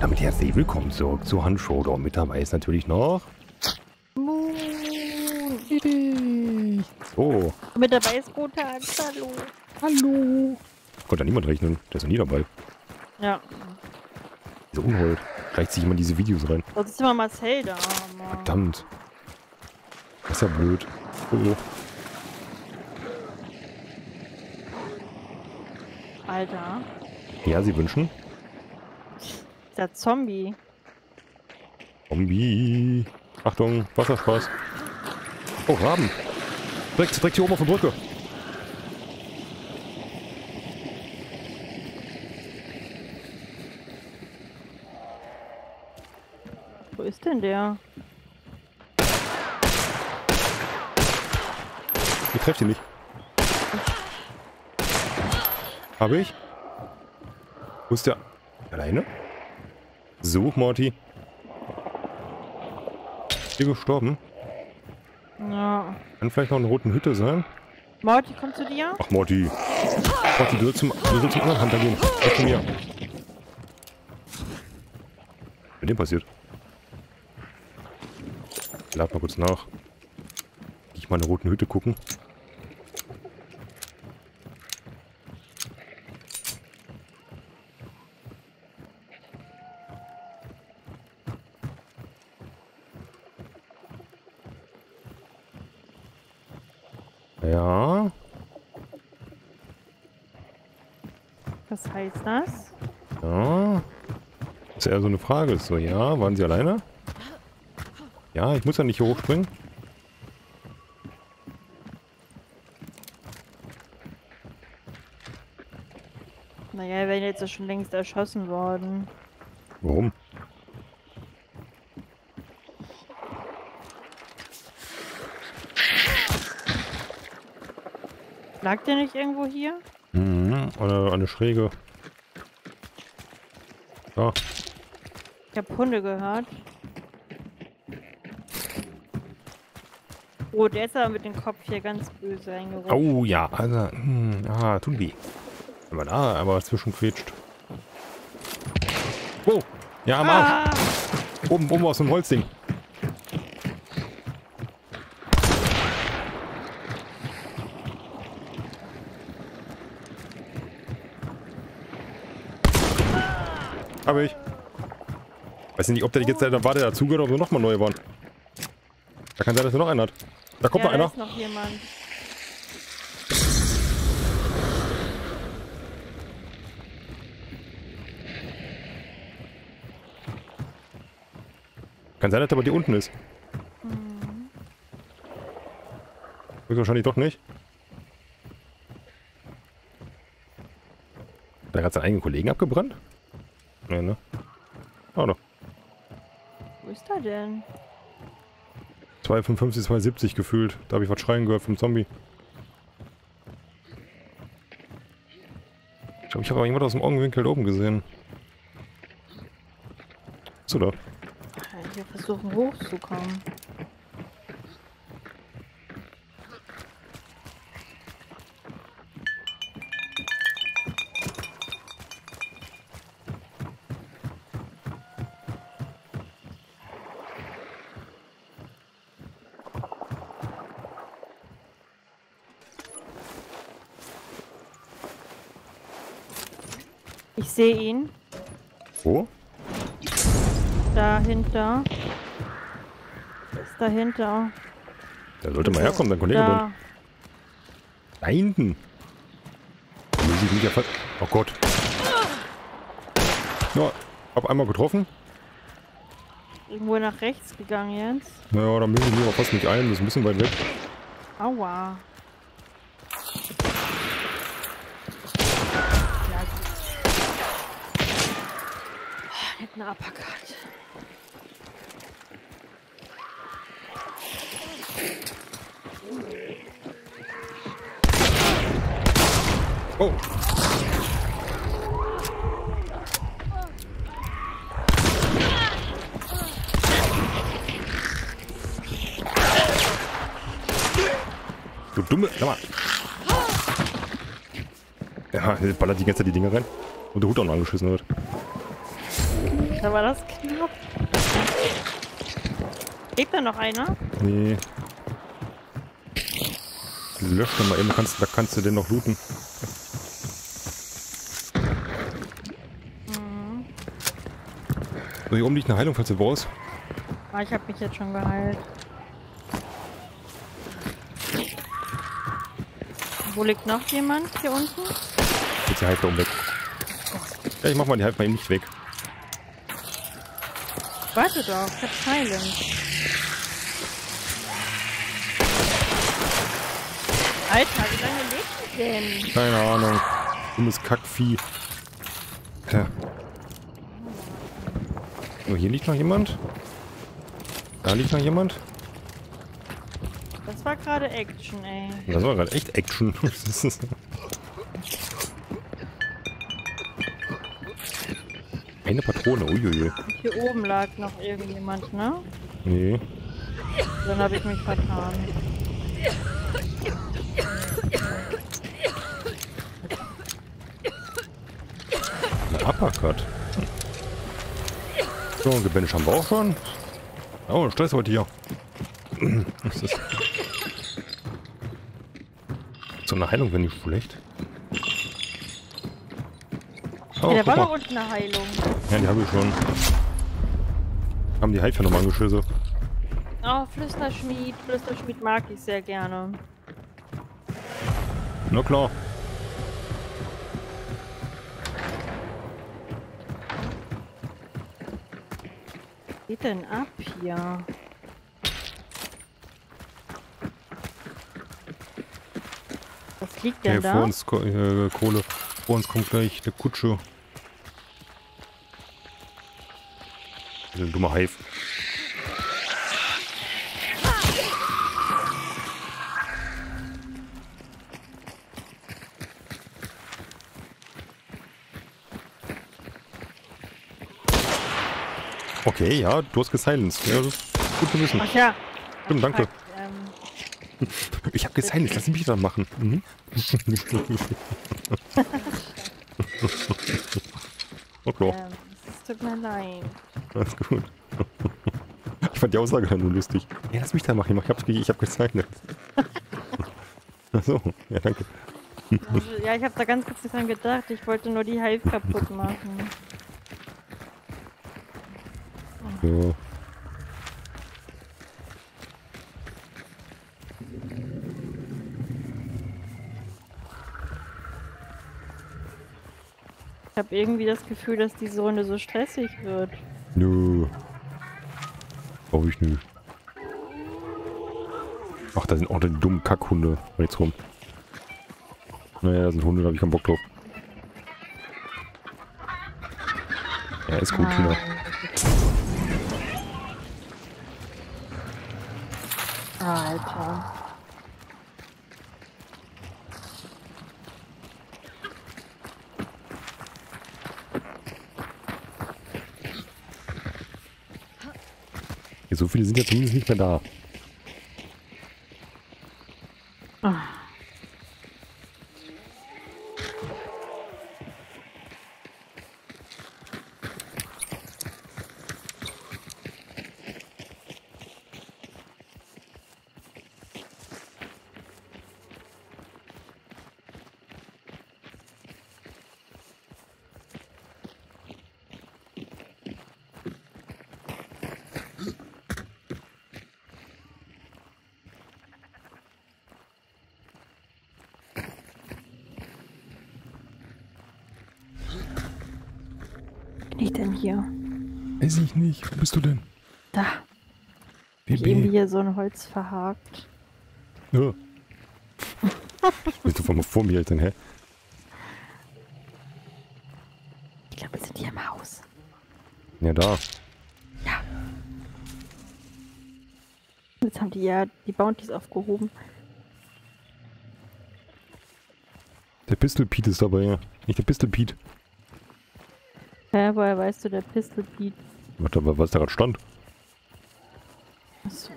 Damit herzlich willkommen zurück zu Hand Showdown. Mit dabei ist natürlich noch... Moon. Oh, Mit dabei ist Rotax, hallo. hallo. Konnte an niemand rechnen. Der ist noch nie dabei. Ja, Diese Unhold. Reicht sich immer diese Videos rein. sonst ist immer Marcel da. Mann. Verdammt. Das ist ja blöd. Oh. Alter, Ja, Sie wünschen? Der Zombie. Zombie. Achtung, Wasserspaß. Oh, Raben. Direkt, direkt hier oben auf der Brücke. Wo ist denn der? Ich treffe ihn nicht. Habe ich? Wo ist der? Alleine? So, Morty. Hier gestorben. Ja. Kann vielleicht noch eine roten Hütte sein? Morty, komm zu dir? Ach, Morty. Morty, du sollst zum, du sollst zum anderen Hunter gehen. Weg von mir. Was mit dem passiert? Lade mal kurz nach. Ich mal in eine roten Hütte gucken. Ja, Was heißt das? Ja. Ist eher so eine Frage. Ist so, ja, waren sie alleine? Ja, ich muss ja nicht hier hochspringen. Naja, wir wären jetzt ja schon längst erschossen worden. Warum? Lag der nicht irgendwo hier? Mhm, eine, eine schräge. Ja, Ich hab Hunde gehört. Oh, der ist aber mit dem Kopf hier ganz böse eingerutscht. Oh ja, also, hm, ah, tut weh. Man da aber zwischenquetscht. Oh, ja, am Arsch. Ah! Oben, oben aus dem Holzding. Habe ich. Weiß nicht, ob der jetzt da war, der dazugehört oder nochmal neue waren. Da kann sein, dass er noch einen hat. Da kommt ja, noch da einer. ist noch jemand. Kann sein, dass er bei dir unten ist. Wahrscheinlich doch nicht. Hat er gerade seinen eigenen Kollegen abgebrannt? Nee, ne? Doch. Wo ist er denn? 255, 270 gefühlt. Da habe ich was schreien gehört vom Zombie. Ich glaube, ich habe aber jemand aus dem Augenwinkel da oben gesehen. So da. Wir versuchen hochzukommen. Ich sehe ihn. Wo? Dahinter. Ist dahinter. Da sollte mal herkommen, dein Kollege. Da. Hinten. Da muss ich mich ja. Oh Gott. Ja, hab einmal getroffen. Irgendwo nach rechts gegangen jetzt. Naja, da müssen wir fast nicht ein. Das ist ein bisschen weit weg. Aua. Oh, Hätten eine Uppercut. Oh. Du dumme... Sag mal. Ja, ballert die ganze Zeit die Dinge rein. Und der Hut auch noch angeschissen wird. Alter, war das knapp. Lebt da noch einer? Nee. Lösch doch mal eben, kannst, da kannst du den noch looten. Mhm. So, hier oben liegt eine Heilung, falls du brauchst. Ah, ich habe mich jetzt schon geheilt. Wo liegt noch jemand? Hier unten? Jetzt die da oben weg. Ja, ich mach mal die mal eben nicht weg. Warte doch, ich hab Silence. Alter, wie lange lebt denn? Keine Ahnung. Dummes Kackvieh. Ja. So, hier liegt noch jemand. Da liegt noch jemand. Das war gerade Action, ey. Das war gerade echt Action. Eine Patrone, uiuiui. Hier oben lag noch irgendjemand, ne? Nee. Dann habe ich mich vertan. Ein Uppercut. So, ein Gebänisch haben wir auch schon. Oh, Stress heute hier. Was ist So eine Heilung wäre nicht schlecht. Oh, Hey, da war doch unten eine Heilung. Ja, die habe ich schon. Haben die Haifier nochmal angeschissen. Oh, Flüsterschmied. Flüsterschmied mag ich sehr gerne. Na klar. Was geht denn ab hier? Was liegt denn Okay, da? vor uns äh, Kohle. Vor uns kommt gleich eine Kutsche. Ein dummer Hive. Okay, ja, du hast gesilenced. Ja, das ist gut zu wissen. Ach ja. Stimmt, danke. Ähm, Ich habe gesilenced, lass mich dann machen. Mhm. klar, ähm, es tut mir leid. alles gut. Ich fand die Aussage dann nur lustig. Ja, lass mich da machen, ich hab's ich hab gezeichnet. Achso, ja danke. Also, ja, ich habe da ganz kurz nicht dran gedacht. Ich wollte nur die Hive kaputt machen. So. Ich habe irgendwie das Gefühl, dass diese Runde so stressig wird. Nö. Brauch ich nicht. Ach, da sind auch die dummen Kackhunde rechts rum. Naja, da sind Hunde, da hab ich keinen Bock drauf. Ja, ist gut, Tina. Alter. So viele sind ja zumindest nicht mehr da. Denn hier? Weiß ich nicht. Wo bist du denn? Da. Hab ich Baby. hier so ein Holz verhakt. Ja. Bist du mal vor mir, Alter, hä? Ich glaube, wir sind hier im Haus. Ja, da. Ja. Jetzt haben die ja die Bounties aufgehoben. Der Pistol Pete ist dabei, ja. Nicht der Pistol Pete. Hä, woher weißt du, der Pistol Pete? Warte, aber was da gerade stand? Achso.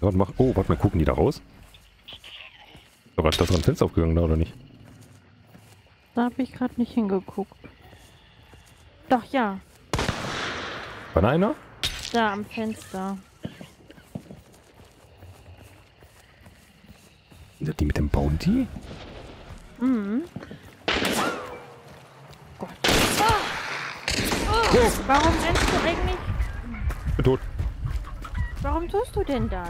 Was macht... Oh, warte mal, gucken die da raus? Doch, ist da dran Fenster aufgegangen da oder nicht? Da habe ich gerade nicht hingeguckt. Doch, ja. War da einer? Da am Fenster. Sind die Bounty? Mhm. Gott. Warum rennst du eigentlich? Bin tot. Warum tust du denn das?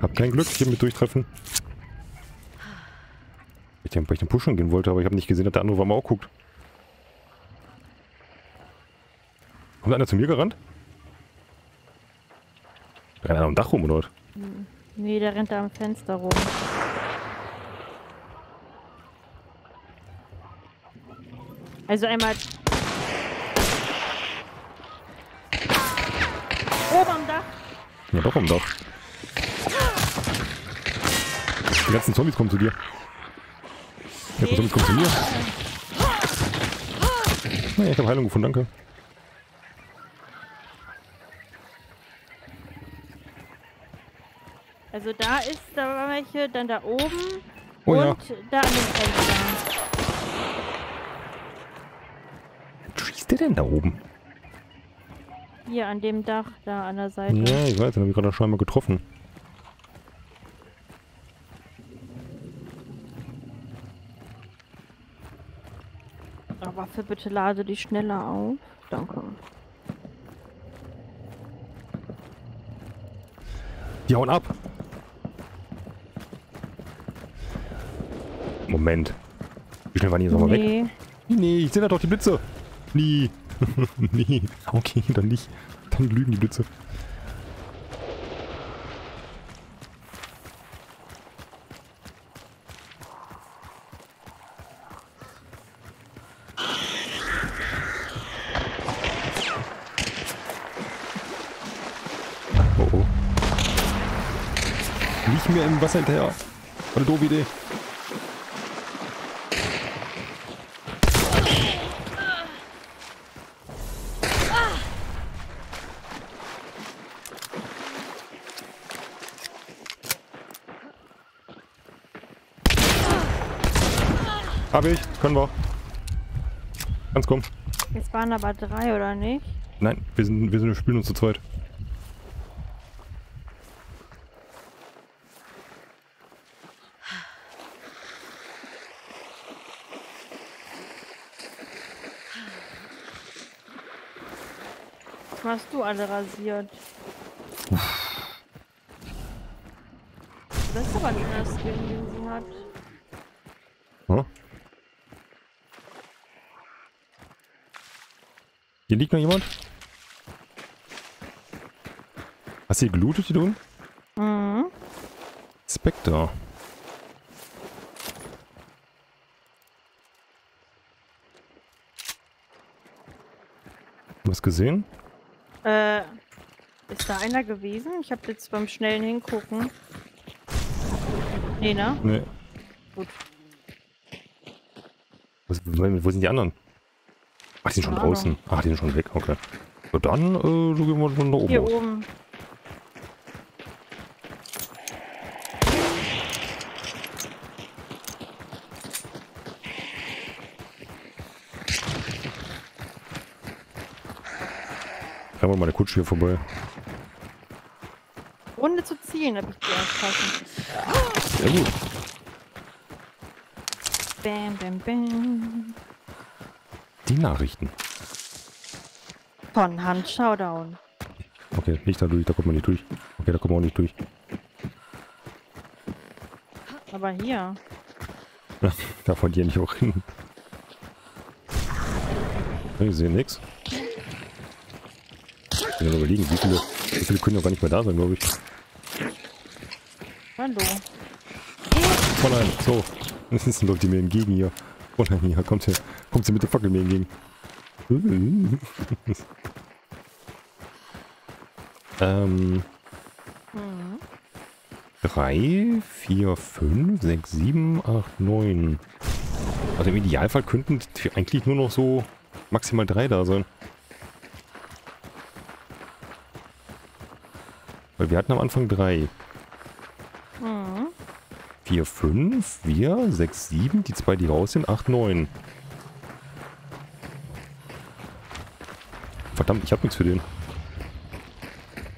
Hab kein Glück hier mit durchtreffen. Ich denke, weil ich den Pushen gehen wollte, aber ich habe nicht gesehen, dass der andere war mal auch guckt. Kommt einer zu mir gerannt? Rennt einer am Dach rum, oder was? Nee, der rennt da am Fenster rum. Also einmal... Oben am Dach. Ja, doch am Dach. Die ganzen Zombies kommen zu dir. Die Zombies kommen zu mir. Naja, ich habe Heilung gefunden, danke. Also da ist da war welche, dann da oben Oh und ja. da an dem Fenster. Was schießt der denn da oben? Hier an dem Dach, da an der Seite. Ja, ich weiß, den habe ich gerade scheinbar getroffen. Aber Waffe bitte lade die schneller auf. Danke. Die hauen ab. Moment. Wie schnell waren die jetzt nochmal weg? Nee. Nee, ich sehe da doch die Blitze. Nie. nee. Okay, dann nicht. Dann lügen die Blitze. Oh oh. Nicht mehr im Wasser hinterher. War eine doofe Idee. Hab ich. Können wir. Ganz komm. Jetzt waren aber drei, oder nicht? Nein, wir sind, wir sind wir spielen uns zu zweit. Was hast du alle rasiert? Das ist aber ein schöner Skin, den sie hat. Hm? Hier liegt noch jemand? Hast du hier gelootet, hier unten? Mhm. Spectre. Was gesehen? Äh, ist da einer gewesen? Ich habe jetzt beim schnellen Hingucken. Nee, ne? Nee. Gut. Was, wo wo sind die anderen? Die sind schon Ahnung. draußen. Ach, die sind schon weg, okay. So, dann, äh, so gehen wir von da oben Hier aus. oben. Fahren wir mal eine Kutsche hier vorbei. Ohne zu zielen habe ich die aufpassen. Sehr gut. Bam, bam, bam. Die Nachrichten. Von Hand Showdown. Okay, nicht da durch, da kommt man nicht durch. Okay, da kommt man auch nicht durch. Aber hier. Da verliere ich auch hin. Ich sehe nichts. Ich bin überlegen, wie viele, wie viele können ja gar nicht mehr da sein, glaube ich. Hallo. Oh nein, so. Jetzt läuft die mir entgegen hier. Oh nein, hier kommt sie, kommt sie mit der Fackel mir entgegen. ähm. Mhm. 3, 4, 5, 6, 7, 8, 9. Also im Idealfall könnten eigentlich nur noch so maximal drei da sein. Weil wir hatten am Anfang drei. Mhm. Vier, fünf, wir, sechs, sieben, die zwei, die raus sind, acht, neun. Verdammt, ich hab nichts für den.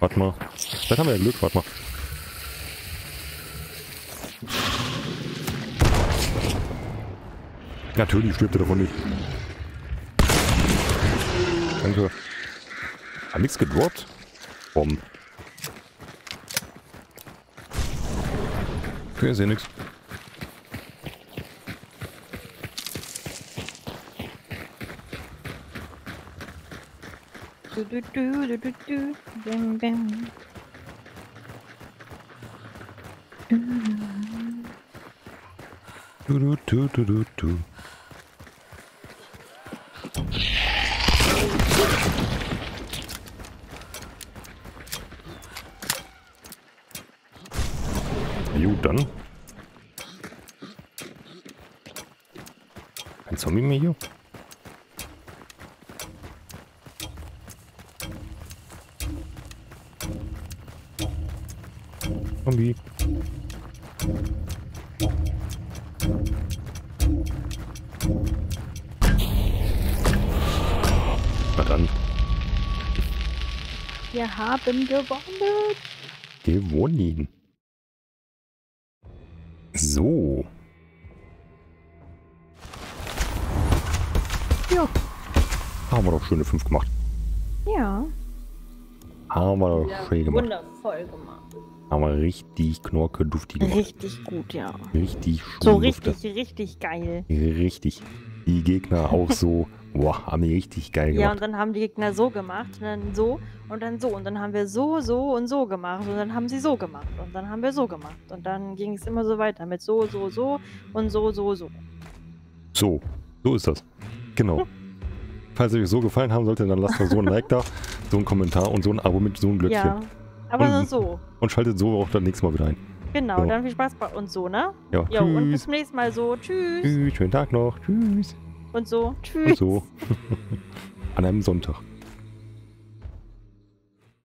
Warte mal. Vielleicht haben wir ja Glück, warte mal. Natürlich stirbt er davon nicht. Danke. Hat nichts gedroppt? Bomben. Okay, sehe nix. Du, du, du, du, du, du. Bam, bam. Du, du, du, du, du, du. Gut, dann. Ein Zombie mehr hier? Zombie. Na dann, Wir haben gewonnen. gewonnen. So. Ja. Haben wir doch schöne 5 gemacht. Ja. Haben wir doch schön gemacht. Wundervoll gemacht. Haben wir richtig knorke duftig gemacht. Richtig gut, ja. Richtig schön So dufte. richtig, richtig geil. Richtig. Die Gegner auch so. Boah, haben die richtig geil Ja, und gemacht. dann haben die Gegner so gemacht, und dann so und dann so. Und dann haben wir so, so und so gemacht. Und dann haben sie so gemacht. Und dann haben wir so gemacht. Und dann ging es immer so weiter mit so, so, so und so, so, so. So, so ist das. Genau. Falls euch so gefallen haben sollte, dann lasst doch so ein Like da, so ein Kommentar und so ein Abo mit so einem Glöckchen. Ja. Aber Und- so. Und schaltet so auch das nächste Mal wieder ein. Genau. So. Dann viel Spaß bei uns so, ne? Ja, Jo, und bis tschüss. zum nächsten Mal so. Tschüss. Tschüss, schönen Tag noch. Tschüss. Und so. Und Tschüss. so. An einem Sonntag.